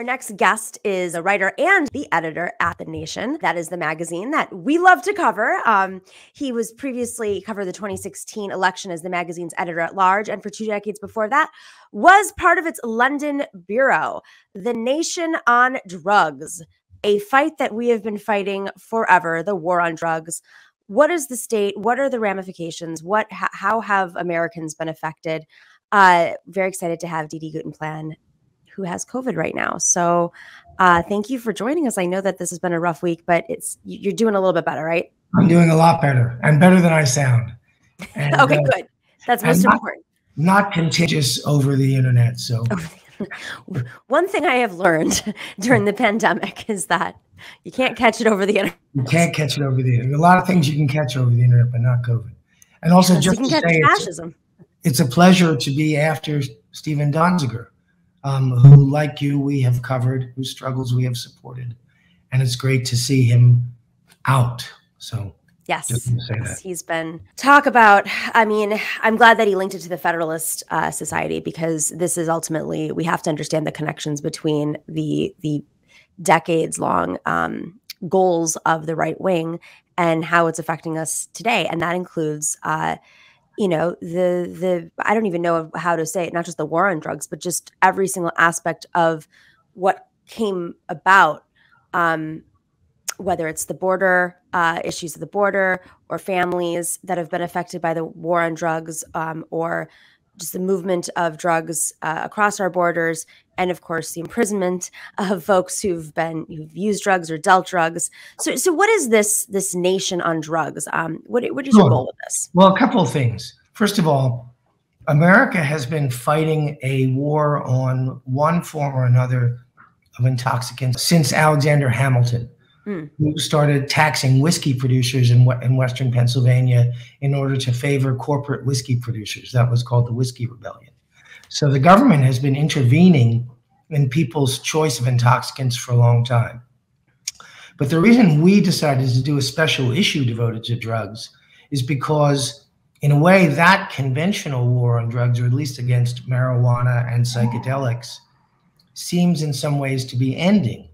Our next guest is a writer and the editor at The Nation. That is the magazine that we love to cover. Um, he was previously covered the 2016 election as the magazine's editor at large, and for two decades before that, was part of its London bureau. The Nation on Drugs, a fight that we have been fighting forever, the war on drugs. What is the state? What are the ramifications? What? How have Americans been affected? Uh, very excited to have D.D. Guttenplan who has COVID right now. So uh, thank you for joining us. I know that this has been a rough week, but it's you're doing a little bit better, right? I'm doing a lot better and better than I sound. And, okay, uh, good. That's most not, important. Not contagious over the internet. So one thing I have learned during the pandemic is that you can't catch it over the internet. You can't catch it over the internet. A lot of things you can catch over the internet, but not COVID. And also, just to say, it's, it's, a pleasure to be after Stephen Donziger um, who, like you, we have covered, whose struggles we have supported. And it's great to see him out. So, Yes, yes, he's been talk about. I mean, I'm glad that he linked it to the Federalist uh, Society because this is ultimately we have to understand the connections between the the decades long um, goals of the right wing and how it's affecting us today, and that includes uh, you know the the i don't even know how to say it not just the war on drugs but just every single aspect of what came about um, whether it's the border uh, issues of the border or families that have been affected by the war on drugs um, or just the movement of drugs uh, across our borders and of course the imprisonment of folks who've been who've used drugs or dealt drugs. So so what is this this nation on drugs? Um, what, what is your goal with this? Well a couple of things. First of all america has been fighting a war on one form or another of intoxicants since alexander hamilton who started taxing whiskey producers in, in western pennsylvania in order to favor corporate whiskey producers that was called the whiskey rebellion so the government has been intervening in people's choice of intoxicants for a long time. But the reason we decided to do a special issue devoted to drugs is because, in a way, that conventional war on drugs, or at least against marijuana and psychedelics, seems in some ways to be ending.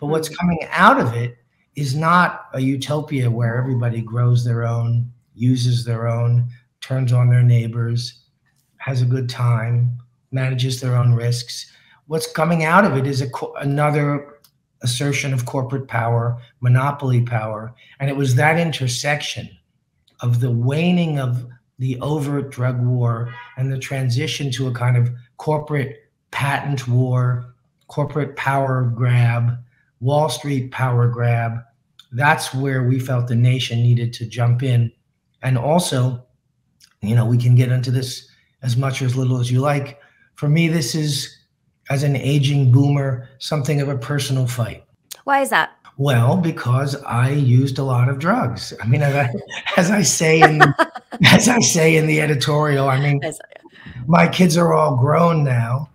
But what's hmm. coming out of it is not a utopia where everybody grows their own, uses their own, turns on their neighbors, has a good time, manages their own risks. What's coming out of it is a, another assertion of corporate power, monopoly power. And it was that intersection of the waning of the overt drug war and the transition to a kind of corporate patent war, corporate power grab, Wall Street power grab. That's where we felt the nation needed to jump in. And also, you know, we can get into this as much or as little as you like. For me, this is, as an aging boomer, something of a personal fight. Why is that? Well, because I used a lot of drugs. I mean, as I, as I say in the, as I say in the editorial, I mean, my kids are all grown now,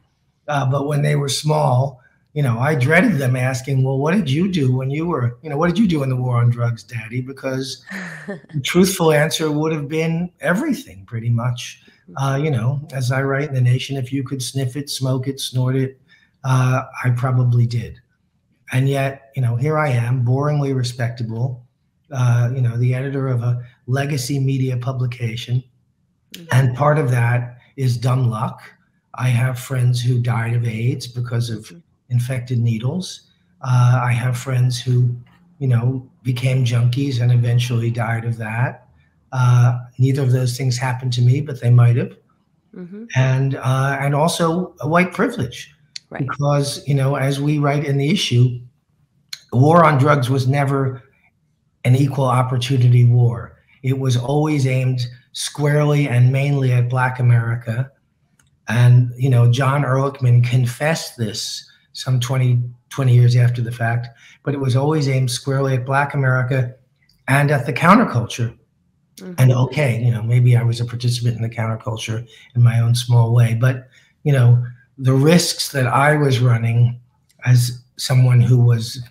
uh, but when they were small, you know, I dreaded them asking, "Well, what did you do when you were, you know, what did you do in the war on drugs, Daddy?" Because the truthful answer would have been everything, pretty much. Uh, you know, as I write in the Nation, if you could sniff it, smoke it, snort it, uh, I probably did. And yet, you know, here I am, boringly respectable. Uh, you know, the editor of a legacy media publication, mm-hmm. and part of that is dumb luck. I have friends who died of AIDS because of mm-hmm. Infected needles. Uh, I have friends who, you know, became junkies and eventually died of that. Uh, neither of those things happened to me, but they might have. Mm-hmm. And uh, and also a white privilege, right. because you know, as we write in the issue, the war on drugs was never an equal opportunity war. It was always aimed squarely and mainly at Black America. And you know, John Ehrlichman confessed this some 20, 20 years after the fact, but it was always aimed squarely at Black America and at the counterculture Mm-hmm. And okay, you know, maybe I was a participant in the counterculture in my own small way, but you know, the risks that I was running as someone who was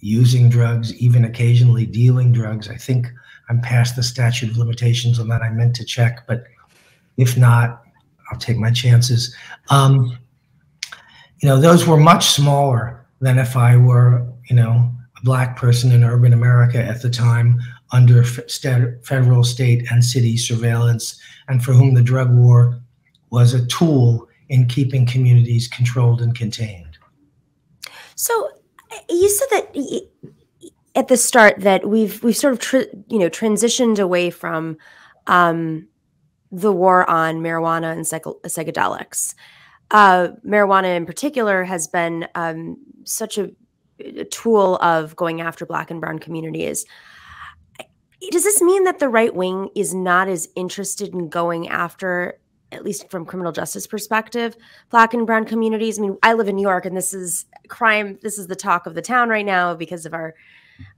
using drugs, even occasionally dealing drugs, I think I'm past the statute of limitations on that. I meant to check, but if not, I'll take my chances. Um, you know, those were much smaller than if I were, you know, a black person in urban America at the time under federal, state, and city surveillance, and for whom the drug war was a tool in keeping communities controlled and contained. So you said that at the start that we've we've sort of you know transitioned away from um, the war on marijuana and psych- psychedelics. Uh, marijuana, in particular, has been um, such a, a, tool of going after Black and Brown communities. Does this mean that the right wing is not as interested in going after, at least from criminal justice perspective, Black and Brown communities? I mean, I live in New York, and this is crime. This is the talk of the town right now because of our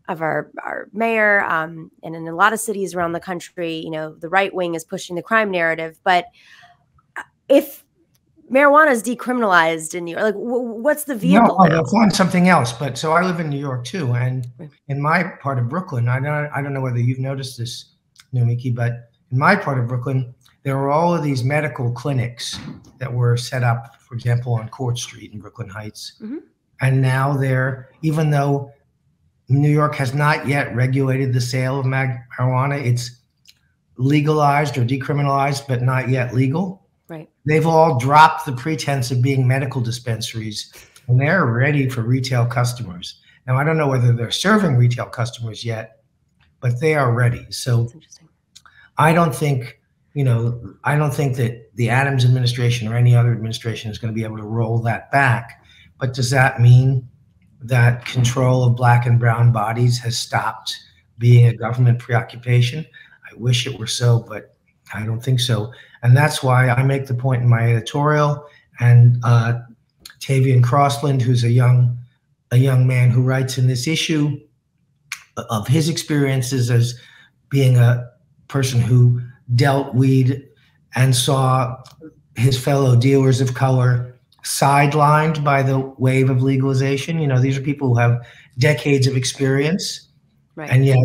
of our our mayor um, and in a lot of cities around the country you know the right wing is pushing the crime narrative but uh, if marijuana is decriminalized in New York, like what's the vehicle? No, they'll find something else. But so I live in New York too, and in my part of Brooklyn, I don't I don't know whether you've noticed this, Nomiki, but in my part of Brooklyn, there were all of these medical clinics that were set up, for example, on Court Street in Brooklyn Heights, mm-hmm. and now they're even though New York has not yet regulated the sale of marijuana. It's legalized or decriminalized, but not yet legal. Right. They've all dropped the pretense of being medical dispensaries and they're ready for retail customers. Now, I don't know whether they're serving retail customers yet, but they are ready. So I don't think, you know, I don't think that the Adams administration or any other administration is going to be able to roll that back. But does that mean that control of black and brown bodies has stopped being a government preoccupation. I wish it were so, but I don't think so. And that's why I make the point in my editorial. And uh, Tavian Crossland, who's a young a young man who writes in this issue of his experiences as being a person who dealt weed and saw his fellow dealers of color sidelined by the wave of legalization. You know, these are people who have decades of experience, right. and yet,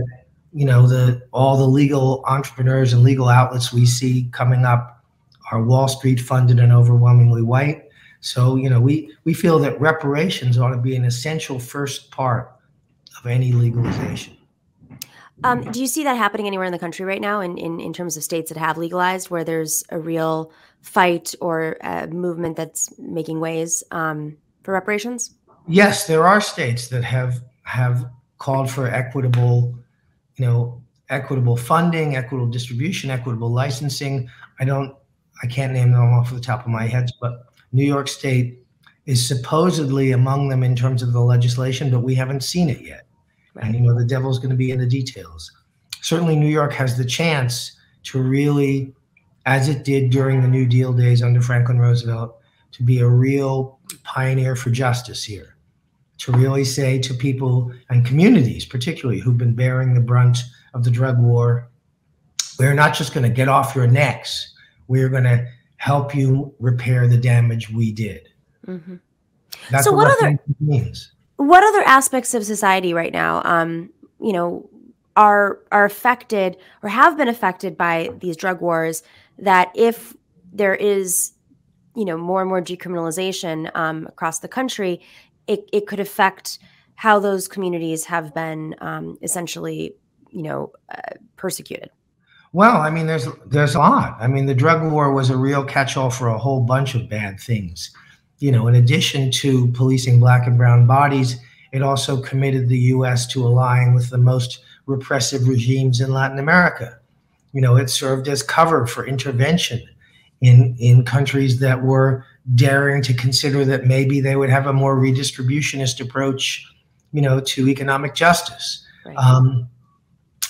you know, the all the legal entrepreneurs and legal outlets we see coming up are Wall Street funded and overwhelmingly white. So, you know, we we feel that reparations ought to be an essential first part of any legalization. Um, do you see that happening anywhere in the country right now, in, in in terms of states that have legalized, where there's a real fight or a movement that's making ways um, for reparations? Yes, there are states that have have called for equitable, you know, equitable funding, equitable distribution, equitable licensing. I don't, I can't name them off the top of my head, but New York State is supposedly among them in terms of the legislation, but we haven't seen it yet. Right. And you know, the devil's going to be in the details. Certainly, New York has the chance to really as it did during the New Deal days under Franklin Roosevelt, to be a real pioneer for justice here, to really say to people and communities, particularly who've been bearing the brunt of the drug war, we're not just going to get off your necks, we're going to help you repair the damage we did. Mm-hmm. That's so what, what other means. What other aspects of society right now, um, you know, are are affected or have been affected by these drug wars that if there is you know more and more decriminalization um, across the country it, it could affect how those communities have been um, essentially you know uh, persecuted. Well i mean there's there's a lot. I mean the drug war was a real catch-all for a whole bunch of bad things. You know in addition to policing black and brown bodies it also committed the us to allying with the most repressive regimes in latin america. You know, it served as cover for intervention in in countries that were daring to consider that maybe they would have a more redistributionist approach, you know, to economic justice. Right. Um,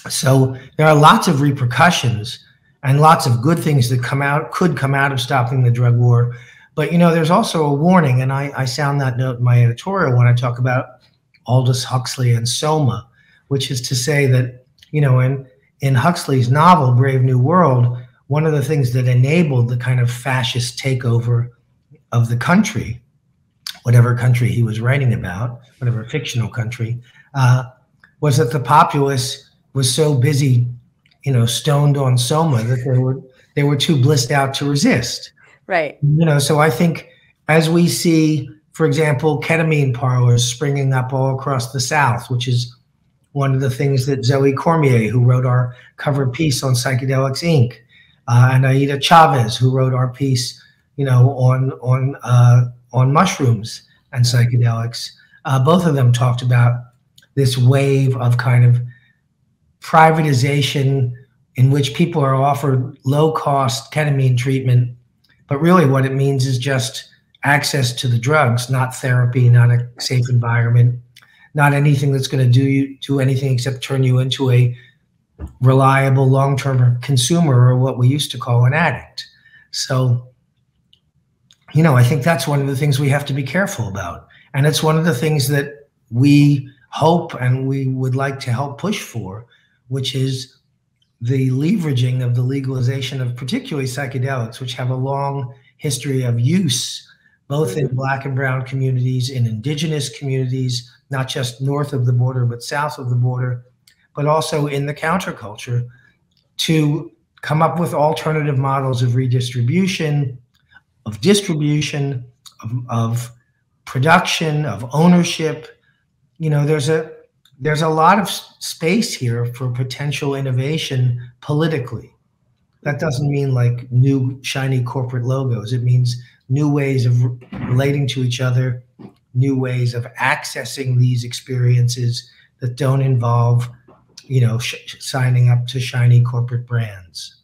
so there are lots of repercussions and lots of good things that come out could come out of stopping the drug war. But you know, there's also a warning, and I, I sound that note in my editorial when I talk about Aldous Huxley and Soma, which is to say that you know, in in Huxley's novel, Brave New World, one of the things that enabled the kind of fascist takeover of the country, whatever country he was writing about, whatever fictional country, uh, was that the populace was so busy, you know, stoned on soma that they were they were too blissed out to resist. Right. You know, so I think as we see for example, ketamine parlors springing up all across the South, which is one of the things that Zoe Cormier, who wrote our cover piece on Psychedelics Inc., uh, and Aida Chavez, who wrote our piece, you know, on on uh, on mushrooms and psychedelics. Uh, both of them talked about this wave of kind of privatization in which people are offered low cost ketamine treatment. But really, what it means is just access to the drugs, not therapy, not a safe environment, not anything that's going to do you do anything except turn you into a reliable long-term consumer or what we used to call an addict. So, you know, I think that's one of the things we have to be careful about. And it's one of the things that we hope and we would like to help push for, which is the leveraging of the legalization of particularly psychedelics, which have a long history of use, both in black and brown communities, in indigenous communities, not just north of the border, but south of the border, but also in the counterculture to come up with alternative models of redistribution, of distribution, of, of production, of ownership. You know, there's a there's a lot of space here for potential innovation politically. That doesn't mean like new shiny corporate logos. It means new ways of relating to each other, new ways of accessing these experiences that don't involve, you know, signing up to shiny corporate brands.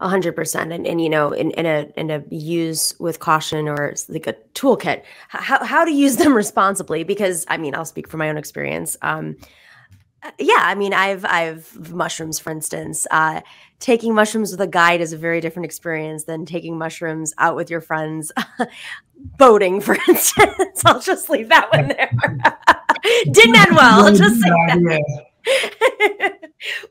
A hundred percent, and and you know, in, in a in a use with caution or like a toolkit, how how to use them responsibly. Because I mean, I'll speak from my own experience. Um, uh, yeah, I mean, I've I've mushrooms, for instance. Uh, taking mushrooms with a guide is a very different experience than taking mushrooms out with your friends, boating, for instance. I'll just leave that one there. Didn't end well. I'll just say that.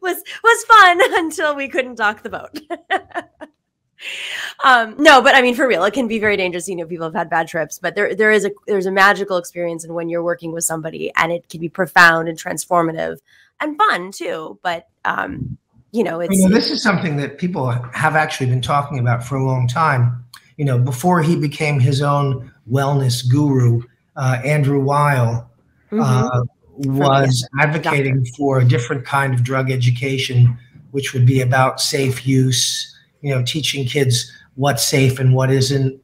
Was was fun until we couldn't dock the boat. um, no, but I mean, for real, it can be very dangerous. You know, people have had bad trips, but there there is a there's a magical experience in when you're working with somebody, and it can be profound and transformative and fun too. But um, you know, it's you know, this is something that people have actually been talking about for a long time. You know, before he became his own wellness guru, uh, Andrew Weil. Mm-hmm. Uh, was advocating for a different kind of drug education, which would be about safe use, you know, teaching kids what's safe and what isn't,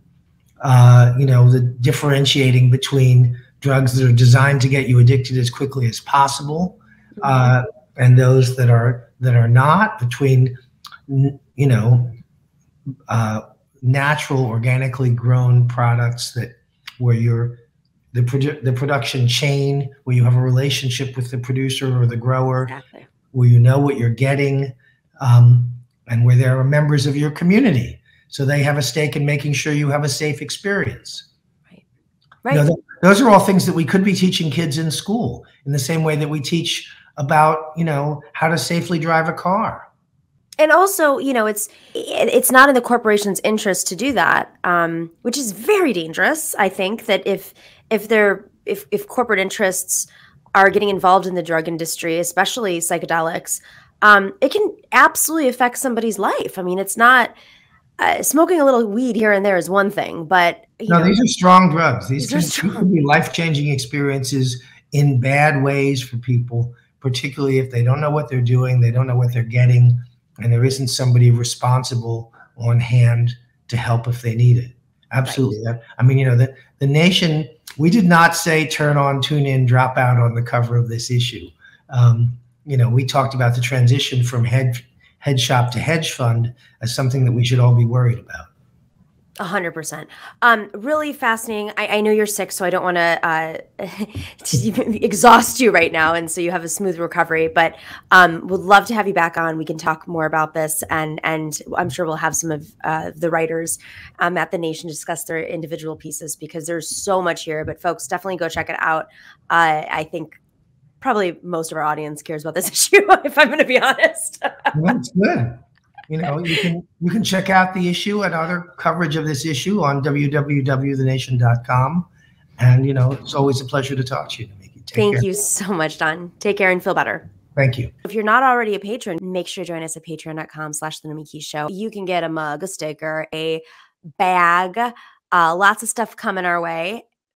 uh, you know, the differentiating between drugs that are designed to get you addicted as quickly as possible uh, and those that are that are not between you know uh, natural organically grown products that where you're the, produ- the production chain where you have a relationship with the producer or the grower, exactly. where you know what you're getting, um, and where there are members of your community. So they have a stake in making sure you have a safe experience. Right. Right. You know, th- those are all things that we could be teaching kids in school in the same way that we teach about, you know, how to safely drive a car and also you know it's it's not in the corporation's interest to do that um, which is very dangerous i think that if if they're if if corporate interests are getting involved in the drug industry, especially psychedelics, um, it can absolutely affect somebody's life. I mean, it's not uh, smoking a little weed here and there is one thing, but no, know, these are strong drugs. These, these can, can be life changing experiences in bad ways for people, particularly if they don't know what they're doing, they don't know what they're getting, and there isn't somebody responsible on hand to help if they need it. Absolutely. Right. I mean, you know, the, the nation we did not say turn on, tune in, drop out on the cover of this issue. Um, you know, we talked about the transition from head head shop to hedge fund as something that we should all be worried about. A hundred percent. Um, really fascinating. I, I, know you're sick, so I don't want to uh, exhaust you right now, and so you have a smooth recovery. But um, would love to have you back on. We can talk more about this, and and I'm sure we'll have some of uh, the writers um, at the Nation discuss their individual pieces because there's so much here. But folks, definitely go check it out. Uh, I think probably most of our audience cares about this issue. If I'm going to be honest, that's good you know, you can you can check out the issue and other coverage of this issue on www.thenation.com. And you know, it's always a pleasure to talk to you, Nomiki. Thank care. you so much, Don. Take care and feel better. Thank you. If you're not already a patron, make sure to join us at patreon.com slash the Nomiki Show. You can get a mug, a sticker, a bag, uh, lots of stuff coming our way.